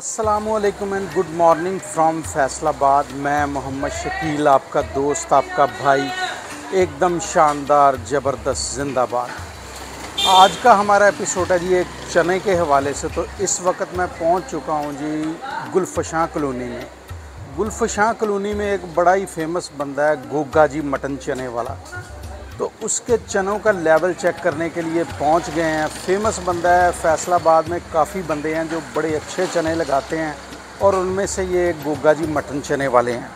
असलकम and good morning from Faisalabad मैं मोहम्मद शकील, आपका दोस्त, आपका भाई, एकदम शानदार, ज़बरदस्त जिंदाबाद। आज का हमारा एपिसोड है जी एक चने के हवाले से। तो इस वक्त मैं पहुँच चुका हूँ जी गुलफशां कलोनी में। गुलफशां कलोनी में एक बड़ा ही फ़ेमस बंदा है गोगा जी मटन चने वाला। तो उसके चनों का लेवल चेक करने के लिए पहुँच गए हैं। फ़ेमस बंदा है, फैसलाबाद में काफ़ी बंदे हैं जो बड़े अच्छे चने लगाते हैं और उनमें से ये गोगा जी मटन चने वाले हैं।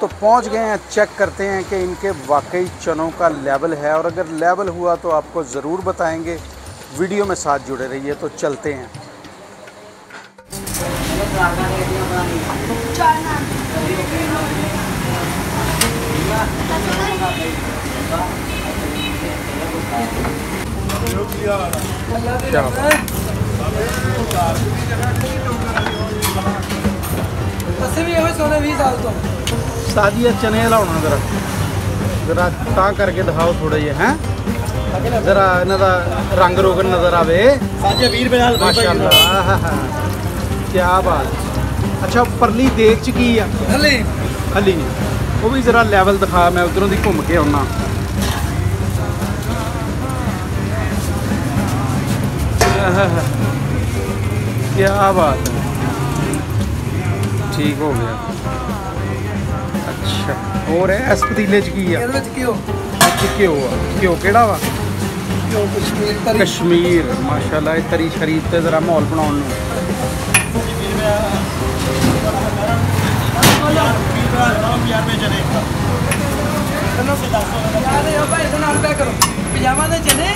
तो पहुँच गए हैं, चेक करते हैं कि इनके वाकई चनों का लेवल है और अगर लेवल हुआ तो आपको ज़रूर बताएँगे। वीडियो में साथ जुड़े रहिए तो चलते हैं। शादी चने लाना जरा। जरा ता करके दिखाओ थोड़ा ये हैं? जरा इन्हों रंग रोग नज़र आवे। क्या बात। अच्छा परली देख च की हली वो भी जरा लैवल दिखा मैं उधरों की घूम के आना ਹੋਰ ਇਹ ਇਸ ਪਤੀਲੇ ਚ ਕੀ ਆ ਇਹਦੇ ਵਿੱਚ ਕਿਉਂ ਇੱਥੇ ਘਿਓ ਆ ਘਿਓ ਕਿਹੜਾ ਵਾ ਕਿਉਂ ਕਸ਼ਮੀਰ ਤਰੀ ਕਸ਼ਮੀਰ ਮਾਸ਼ਾਅੱਲਾ ਇਹ ਤਰੀ ਸ਼ਰੀਫ ਤੇ ਜ਼ਰਾ ਮਾਹੌਲ ਬਣਾਉਣ ਨੂੰ ਯਾਰ ਇਹ ਭਾਈ ਦੇ ਨਾਲ ਪਿਆ ਕਰੋ ਪਜਾਮਾ ਦੇ ਚਨੇ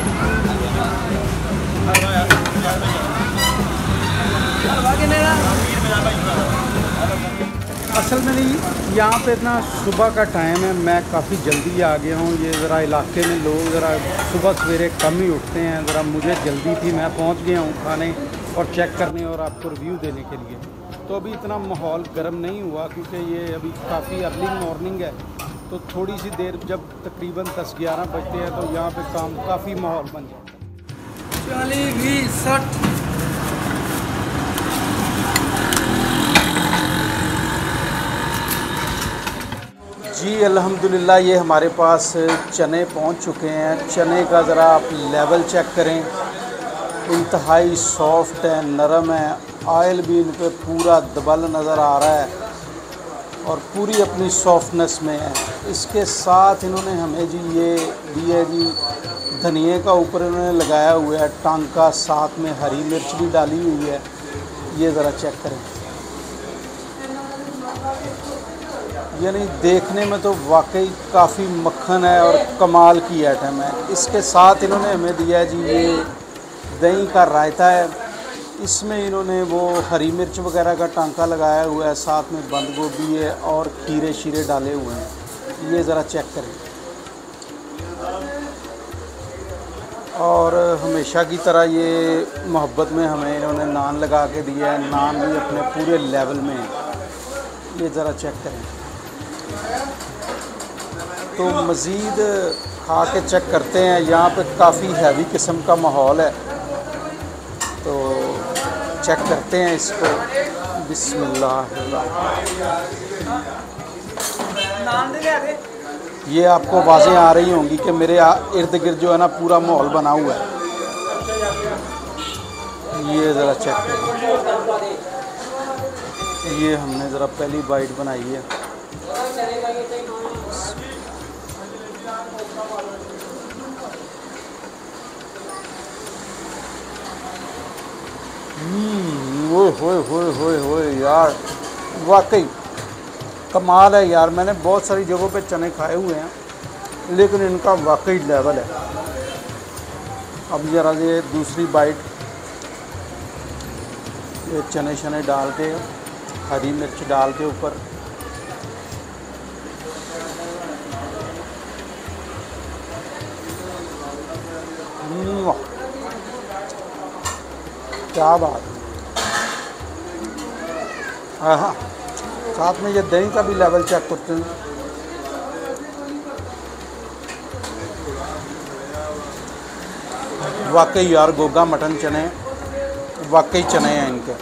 असल में नहीं, यहाँ पे इतना सुबह का टाइम है, मैं काफ़ी जल्दी आ गया हूँ। ये ज़रा इलाके में लोग ज़रा सुबह सवेरे कम ही उठते हैं, ज़रा मुझे जल्दी थी, मैं पहुँच गया हूँ खाने और चेक करने और आपको रिव्यू देने के लिए। तो अभी इतना माहौल गर्म नहीं हुआ क्योंकि ये अभी काफ़ी अर्ली मॉर्निंग है। तो थोड़ी सी देर जब तकरीबन दस ग्यारह बजते हैं तो यहाँ पे काम काफ़ी माहौल बन जाता है। 40 20 60 जी, अल्हम्दुलिल्लाह, ये हमारे पास चने पहुँच चुके हैं। चने का ज़रा आप लेवल चेक करें। इंतहाई सॉफ्ट है, नरम है। आयल भी इन पर पूरा दबल नज़र आ रहा है और पूरी अपनी सॉफ्टनेस में है। इसके साथ इन्होंने हमें जी ये दी है जी, धनिए का ऊपर इन्होंने लगाया हुआ है। टांका साथ में हरी मिर्च भी डाली हुई है। ये ज़रा चेक करें। यानी देखने में तो वाकई काफ़ी मक्खन है और कमाल की आइटम है। इसके साथ इन्होंने हमें दिया है जी ये दही का रायता है। इसमें इन्होंने वो हरी मिर्च वगैरह का टांका लगाया हुआ है। साथ में बंद गोभी है और खीरे शीरे डाले हुए हैं। ये ज़रा चेक करें। और हमेशा की तरह ये मोहब्बत में हमें इन्होंने नान लगा के दिया है। नान भी अपने पूरे लेवल में है। ये ज़रा चेक करें। तो मज़ीद खा के चेक करते हैं। यहाँ पे काफ़ी हैवी किस्म का माहौल है। तो चेक करते हैं इसको। बिस्मिल्लाह। ये आपको आवाज़ें आ रही होंगी कि मेरे इर्द गिर्द जो है ना पूरा माहौल बना हुआ है। ये ज़रा चेक करें। ये हमने ज़रा पहली बाइट बनाई है। होए होए होए होए यार। वाकई, कमाल है यार। मैंने बहुत सारी जगहों पे चने खाए हुए हैं, लेकिन इनका वाकई लेवल है। अब ज़रा ये दूसरी बाइट ये चने शने डाल के, हरी मिर्च डाल के ऊपर क्या बात। हाँ साथ में ये दही का भी लेवल चेक करते हैं। वाकई यार, गोगा मटन चने, वाकई चने हैं इनके।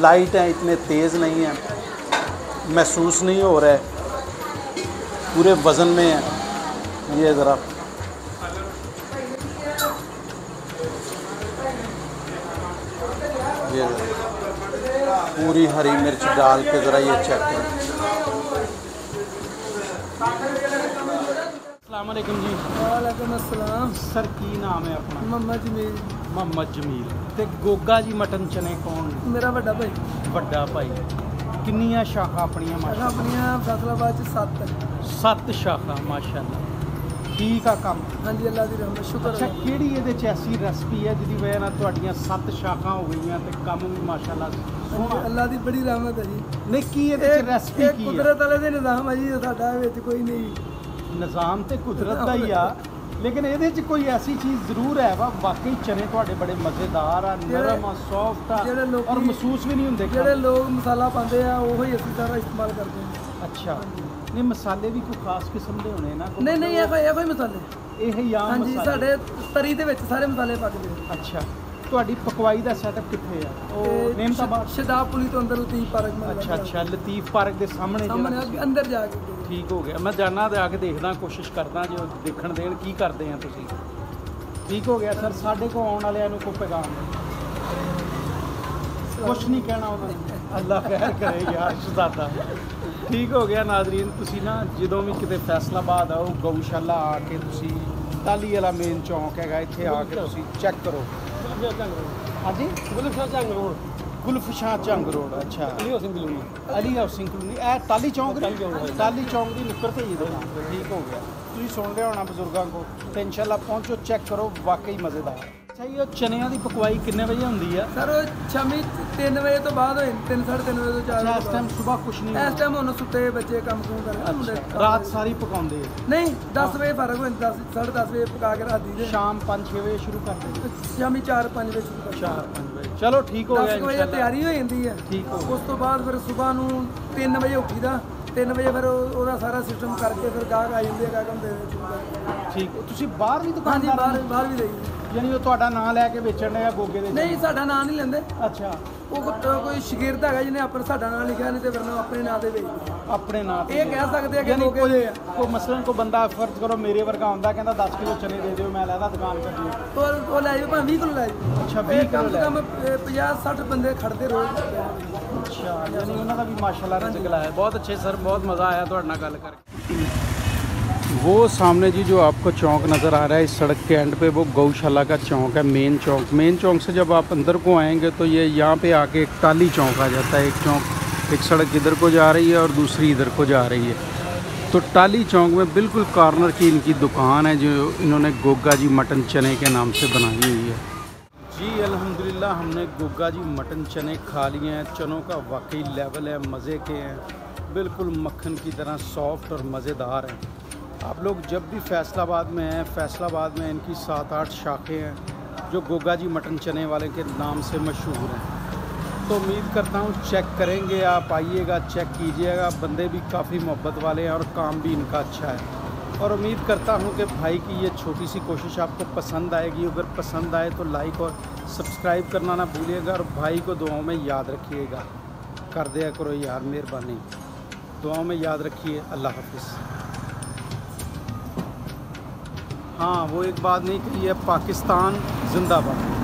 लाइट हैं, इतने तेज़ नहीं हैं। महसूस नहीं हो रहा। है पूरे वज़न में है। ये ज़रा ये ज़रा। पूरी हरी मिर्च डाल के ज़रा ये चेक करें अलैक्म जी वालेकुम अस्सलाम ਸਰ ਕੀ ਨਾਮ ਹੈ ਆਪਣਾ ਮੁਹੰਮਦ ਜਮੀਲ ਮੁਹੰਮਦ ਜਮੀਲ ਤੇ ਗੋਗਾ ਜੀ ਮਟਨ ਚਨੇ ਕੌਣ ਨੇ? ਮੇਰਾ ਵੱਡਾ ਭਾਈ ਵੱਡਾ ਭਾਈ ਕਿੰਨੀਆਂ ਸ਼ਾਖਾ ਆਪਣੀਆਂ ਸਾਡਾ ਮਾਸ਼ਾ ਆਪਣੀਆਂ ਫੈਸਲਾਬਾਦ ਚ ਸੱਤ ਹੈ। ਸੱਤ ਸ਼ਾਖਾ ਮਾਸ਼ਾਅੱਲਾ ਠੀਕ ਆ ਕੰਮ। ਹਾਂਜੀ ਅੱਲਾ ਦੀ ਰਹਿਮਤ ਸ਼ੁਕਰ ਅੱਛਾ ਹੈ ਕਿਹੜੀ ਇਹਦੇ ਚ ਐਸੀ ਰੈਸਪੀ ਹੈ ਜਿਹਦੀ ਵਜ੍ਹਾ ਨਾਲ ਤੁਹਾਡੀਆਂ ਸੱਤ ਸ਼ਾਖਾ ਹੋ ਗਈਆਂ ਤੇ ਕੰਮ ਵੀ ਮਾਸ਼ਾਅੱਲਾ ਸੋਹਣਾ? ਅੱਲਾ ਦੀ ਬੜੀ ਰਹਿਮਤ ਹੈ ਜੀ। ਨਹੀਂ ਕੀ ਇਹਦੇ ਚ ਰੈਸਪੀ ਕੀ ਹੈ? ਕੁਦਰਤ ਵਾਲੇ ਦੇ ਨਿਜ਼ਾਮ ਹੈ ਜੀ ਸਾਡਾ ਵਿੱਚ ਕੋਈ ਨਹੀਂ। ਨਿਜ਼ਾਮ ਤੇ ਕੁਦਰਤ ਦਾ ਹੀ ਆ। ਲੇਕਿਨ ਇਹਦੇ ਚ ਕੋਈ ਐਸੀ ਚੀਜ਼ ਜ਼ਰੂਰ ਹੈ ਵਾ ਵਾਕਈ ਚਨੇ ਤੁਹਾਡੇ ਬੜੇ ਮਜ਼ੇਦਾਰ ਆ ਨਰਮ ਆ ਸੌਫਟ ਆ ਜਿਹੜੇ ਲੋਕੀ- ਔਰ ਮਹਿਸੂਸ ਵੀ ਨਹੀਂ ਹੁੰਦੇ ਜਿਹੜੇ ਲੋਕ ਮਸਾਲਾ ਪਾਉਂਦੇ ਆ ਉਹੋ ਹੀ ਅਸੀਂ ਸਾਰਾ ਇਸਤੇਮਾਲ ਕਰਦੇ ਹਾਂ। ਅੱਛਾ। ਨਹੀਂ ਮਸਾਲੇ ਵੀ ਕੋਈ ਖਾਸ ਕਿਸਮ ਦੇ ਹੋਣੇ ਨਾ? ਨਹੀਂ ਨਹੀਂ ਇਹ ਕੋਈ ਇਹ ਕੋਈ ਮਸਾਲੇ। ਇਹ ਹੀ ਆਮ ਹਾਂਜੀ ਸਾਡੇ ਤਰੀ ਦੇ ਵਿੱਚ ਸਾਰੇ ਮਸਾਲੇ ਪੱਕਦੇ ਆ ਅੱਛਾ। ਤੁਹਾਡੀ ਪਕਵਾਈ ਦਾ ਸੈਟਅਪ ਕਿੱਥੇ ਆ? ਉਹ ਤੇ ਨੇਮਤਾਬਾਦ ਸ਼- ਸ਼ਦਾਬ ਪੁਲੀ ਤੋਂ ਅੰਦਰ ਲਤੀਫ ਪਾਰਕ में ਅੱਛਾ ਅੱਛਾ ਲਤੀਫ ਪਾਰਕ ਦੇ ਸਾਹਮਣੇ ਸਾਹਮਣੇ ਜਿਹੜਾ ਅੱਗੇ ਅੰਦਰ ਜਾ ਕੇ। ਠੀਕ ਹੋ ਗਿਆ। ਮੈਂ ਜਾਣਾ ਤੇ ਆ ਕੇ ਦੇਖਦਾ ਕੋਸ਼ਿਸ਼ ਕਰਦਾ ਜੇ ਉਹ ਦੇਖਣ ਦੇਣ ਕੀ ਕਰਦੇ ਆ ਤੁਸੀਂ। ਠੀਕ ਹੋ ਗਿਆ ਸਰ ਸਾਡੇ ਕੋ ਆਉਣ ਵਾਲਿਆਂ ਨੂੰ ਕੋਈ ਪੈਗਾਮ ਕੁਛ ਨਹੀਂ ਕਹਿਣਾ ਉਹਨਾਂ ਨੇ। ਅੱਲਾ ਖੈਰ ਕਰੇ ਯਾਰ ਸ਼ਹਜ਼ਾਦਾ ਠੀਕ ਹੋ ਗਿਆ ਨਾਜ਼ਰੀਨ ਤੁਸੀਂ ਨਾ ਜਦੋਂ ਵੀ ਕਿਤੇ ਫੈਸਲਾਬਾਦ ਆਓ ਗਊਸ਼ਾਲਾ ਆ ਕੇ ਤੁਸੀਂ ਟਾਲੀ ਵਾਲਾ ਮੇਨ ਚੌਂਕ ਹੈਗਾ ਇੱਥੇ ਆ ਕੇ ਤੁਸੀਂ ਚੈੱਕ ਕਰੋ। ਹਾਂਜੀ? ਗੁਲਫ ਸ਼ਾਹ ਜੰਗ ਰੋਡ। ਗੁਲਫਸ਼ਾਹ ਚੰਗ ਰੋਡ ਅੱਛਾ। ਅਲੀ ਹੁਸਨ ਕਲੋਨੀ ਅਲੀ ਹਾਊਸਿੰਗ ਕਲੋਨੀ ਇਹ ਟਾਲੀ ਚੌਂਕ ਟਾਹਲੀ ਚੌਂਕ ਹੈ। ਟਾਲੀ ਚੌਂਕ ਦੀ ਨੁੱਕਰ ਤੇ ਹੀ ਦੇ ਠੀਕ ਹੋ ਗਿਆ। ਤੁਸੀਂ ਸੁਣ ਲਿਆ ਹੋਣਾ ਬਜ਼ੁਰਗਾਂ ਕੋ ਤੇ ਇਨਸ਼ਾਅੱਲਾ ਪਹੁੰਚੋ ਚੈੱਕ ਕਰੋ ਵਾਕਈ ਮਜ਼ੇਦਾਰ। ਅੱਛਾ ਉਹ ਚਨਿਆਂ ਦੀ ਪਕਵਾਈ ਕਿੰਨੇ ਵਜੇ ਹੁੰਦੀ ਆ? ਸਰ ਉਹ ਸ਼ਾਮੀ 3 ਵਜੇ ਤੋਂ ਬਾਅਦ ਹੋਏ 3 3:30 ਵਜੇ ਤੋਂ 4 ਅੱਛਾ ਵਜੇ ਇਸ ਟਾਈਮ ਸਵੇਰ ਕੁਛ ਨਹੀਂ। ਇਸ ਟਾਈਮ ਹੁਣ ਸੁੱਤੇ ਬੱਚੇ ਕੰਮ ਕੁਮ ਕਰ ਰਹੇ ਹੁੰਦੇ ਅੱਛਾ ਰਾਤ ਸਾਰੀ ਪਕਾਉਂਦੇ ਨਹੀਂ 10 ਵਜੇ ਫ਼ਰਕ 10 10:30 ਵਜੇ ਪਕਾ ਕੇ ਰੱਖ ਦਈਦੇ ਸ਼ਾਮ 5-6 ਵਜੇ ਸ਼ੁਰੂ ਕਰਦੇ। ਸ਼ਾਮੀ 4 5 ਵਜੇ ਸ਼ੁਰੂ ਕਰਦੇ 4-5 ਵਜੇ। ਚਲੋ ਠੀਕ ਹੋ ਗਿਆ 10 ਵਜੇ ਇਨਸ਼ਾਅੱਲਾ। ਤਿਆਰੀ ਹੋ ਜਾਂਦੀ ਹੈ। ਠੀਕ ਹੋ ਉਸ ਤੋਂ ਬਾਅਦ ਫਿਰ ਸਵੇਰ ਨੂੰ 3 ਵਜੇ ਉੱਠੀਦਾ। 3 ਵਜੇ ਫਿਰ ਉਹ- ਉਹਦਾ ਸਾਰਾ ਸਿਸਟਮ ਕਰਕੇ ਫਿਰ ਗਾਹਕ ਆ ਜਾਂਦੇ ਆ ਗਾਹਕ ਨੇ ਸ਼ੁਰੂ ਠੀਕ। ਤੁਸੀਂ ਬਾਹਰ ਵੀ ਹਾਂਜੀ ਦੁਕਾਨਦਾਰ ਬਾਹਰ ਬਾਹਰ ਵੀ ਦੇਈ ਯਾਨੀ ਉਹ ਤੁਹਾਡਾ ਨਾਂ ਲੈ ਕੇ ਵੇਚਣ ਨੇ ਆ ਗੋਗੇ ਦੇ ਨਹੀਂ ਸਾਡਾ ਨਾਂ ਨਹੀਂ ਲੈਂਦੇ। ਅੱਛਾ। ਉਹ ਕੋ- ਕੋਈ ਸ਼ਗਿਰਦ ਹੈਗਾ ਜਿਹਨੇ ਆਪਣਾ ਸਾਡਾ ਨਾਂ ਲਿਖਿਆ ਨਹੀਂ ਤੇ ਫਿਰ ਨਾ ਆਪਣੇ ਨਾਂ ਤੇ ਵੇਚਦੇ। ਆਪਣੇ ਨਾਂ ਤੇ ਇਹ ਕਹਿ ਸਕਦੇ ਆ ਕਿ ਯਾਨੀ ਗੋਗੇ ਕੋਈ ਦੇ ਮਸਲਨ ਕੋ ਬੰਦਾ ਫਰਜ਼ ਕਰੋ ਮੇਰੇ ਵਰਗਾ ਹੁੰਦਾ ਕਹਿੰਦਾ 10 ਕਿਲੋ ਚਨੇ ਦੇ ਦਿਓ ਮੈਂ ਲੈਦਾ ਦੁਕਾਨ ਕਰਨੀ ਉਹ ਉਹ ਲੈ ਜਾਓ ਭਾਵੇਂ 20 ਕਿਲੋ ਲੈ ਜਾਓ। ਅੱਛਾ ਇਹ 20 ਕਿਲੋ ਲੈ ਕਮ 50 60 ਬੰਦੇ ਖੜਦੇ ਰੋਜ਼। ਯਾਨੀ ਉਹਨਾਂ ਦਾ ਵੀ ਮਾਸ਼ਾਅੱਲਾ ਰਿਜ਼ਕ ਲਾਇਆ ਬਹੁਤ ਅੱਛੇ ਸਰ ਬਹੁਤ ਮਜ਼ਾ ਆਇਆ ਤੁਹਾਡੇ ਨਾਲ ਗੱਲ ਕਰਕੇ वो सामने जी जो आपको चौक नज़र आ रहा है इस सड़क के एंड पे वो गौशाला का चौक है मेन चौक मेन चौक से जब आप अंदर को आएंगे तो ये यहाँ पे आके एक टाली चौक आ जाता है एक चौक एक सड़क इधर को जा रही है और दूसरी इधर को जा रही है तो टाली चौक में बिल्कुल कॉर्नर की इनकी दुकान है जो इन्होंने गोगा जी मटन चने के नाम से बनाई हुई है जी अल्हम्दुलिल्लाह हमने गोगा जी मटन चने खा लिए हैं। चनों का वाकई लेवल है, मज़े के हैं। बिल्कुल मक्खन की तरह सॉफ्ट और मज़ेदार हैं। आप लोग जब भी फैसलाबाद में हैं, फैसलाबाद में इनकी सात आठ शाखें हैं, जो गोगा जी मटन चने वाले के नाम से मशहूर हैं। तो उम्मीद करता हूँ चेक करेंगे आप, आइएगा चेक कीजिएगा। बंदे भी काफ़ी मोहब्बत वाले हैं और काम भी इनका अच्छा है। और उम्मीद करता हूँ कि भाई की ये छोटी सी कोशिश आपको पसंद आएगी। अगर पसंद आए तो लाइक और सब्सक्राइब करना ना भूलिएगा और भाई को दुआओं में याद रखिएगा। कर दिया करो यार मेहरबानी। दुआओं में याद रखिए। अल्लाह हाफिज़। हाँ वो एक बात नहीं कही है पाकिस्तान जिंदाबाद।